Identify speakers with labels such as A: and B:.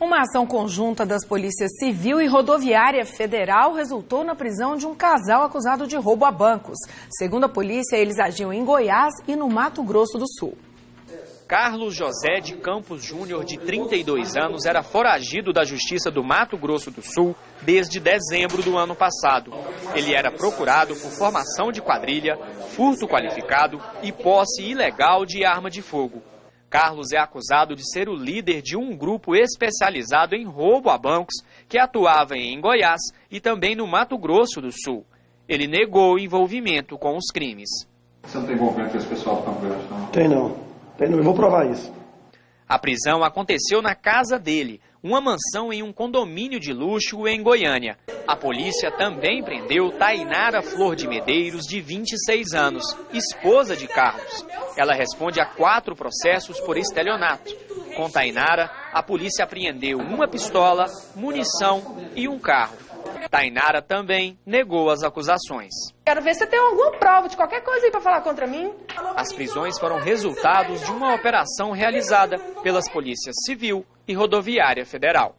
A: Uma ação conjunta das polícias civil e rodoviária federal resultou na prisão de um casal acusado de roubo a bancos. Segundo a polícia, eles agiam em Goiás e no Mato Grosso do Sul.
B: Carlos José de Campos Júnior, de 32 anos, era foragido da Justiça do Mato Grosso do Sul desde dezembro do ano passado. Ele era procurado por formação de quadrilha, furto qualificado e posse ilegal de arma de fogo. Carlos é acusado de ser o líder de um grupo especializado em roubo a bancos que atuava em Goiás e também no Mato Grosso do Sul. Ele negou o envolvimento com os crimes.
C: Você não tem envolvimento com esse pessoal do Campo Grande, não?
D: Tem não. Tem não. Eu vou provar isso.
B: A prisão aconteceu na casa dele, uma mansão em um condomínio de luxo em Goiânia. A polícia também prendeu Tainara Flor de Medeiros, de 26 anos, esposa de Carlos. Ela responde a quatro processos por estelionato. Com Tainara, a polícia apreendeu uma pistola, munição e um carro. Tainara também negou as acusações.
E: Quero ver se tem alguma prova de qualquer coisa aí para falar contra mim.
B: As prisões foram resultados de uma operação realizada pelas polícias civil e rodoviária federal.